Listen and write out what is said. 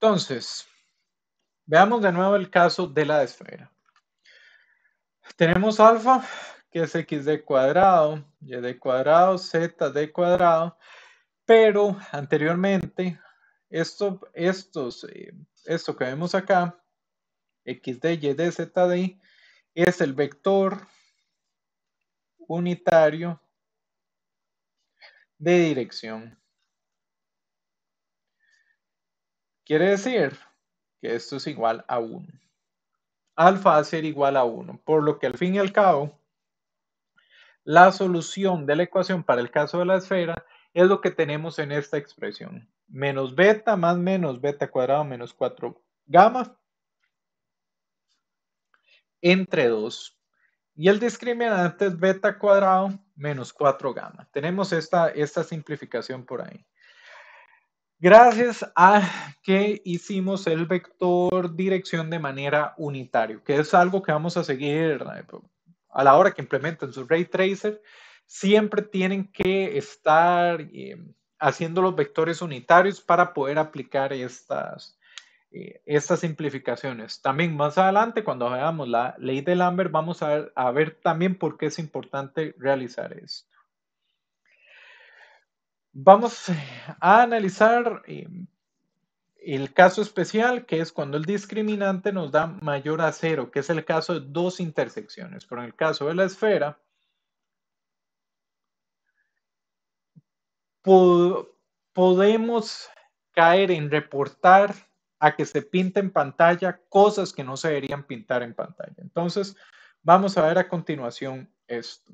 Entonces, veamos de nuevo el caso de la esfera. Tenemos alfa, que es x de cuadrado, y de cuadrado, z de cuadrado, pero anteriormente, esto, estos, eh, esto que vemos acá, x de y de z de, es el vector unitario de dirección. Quiere decir que esto es igual a 1. Alfa va a ser igual a 1, por lo que al fin y al cabo, la solución de la ecuación para el caso de la esfera es lo que tenemos en esta expresión. Menos beta más menos beta cuadrado menos 4 gamma entre 2. Y el discriminante es beta cuadrado menos 4 gamma. Tenemos esta, esta simplificación por ahí. Gracias a que hicimos el vector dirección de manera unitaria, que es algo que vamos a seguir eh, a la hora que implementen su ray tracer, siempre tienen que estar eh, haciendo los vectores unitarios para poder aplicar estas, eh, estas simplificaciones. También más adelante, cuando veamos la ley de Lambert, vamos a ver, a ver también por qué es importante realizar esto. Vamos a analizar eh, el caso especial, que es cuando el discriminante nos da mayor a cero, que es el caso de dos intersecciones. Pero en el caso de la esfera, podemos caer en reportar a que se pinta en pantalla cosas que no se deberían pintar en pantalla. Entonces, vamos a ver a continuación esto.